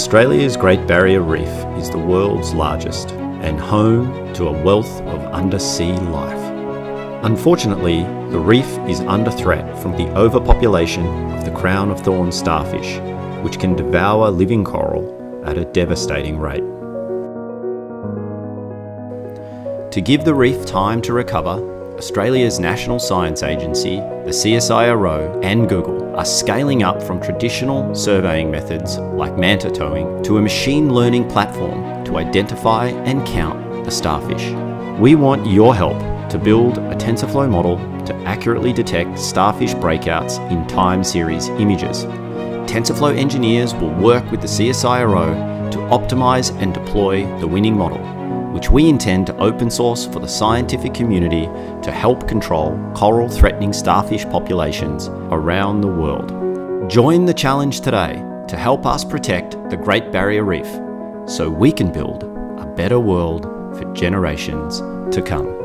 Australia's Great Barrier Reef is the world's largest and home to a wealth of undersea life. Unfortunately, the reef is under threat from the overpopulation of the crown of thorns starfish, which can devour living coral at a devastating rate. To give the reef time to recover, Australia's National Science Agency, the CSIRO, and Google are scaling up from traditional surveying methods like manta towing to a machine learning platform to identify and count the starfish. We want your help to build a TensorFlow model to accurately detect starfish breakouts in time series images. TensorFlow engineers will work with the CSIRO to optimize and deploy the winning model, which we intend to open source for the scientific community to help control coral threatening starfish populations around the world. Join the challenge today to help us protect the Great Barrier Reef so we can build a better world for generations to come.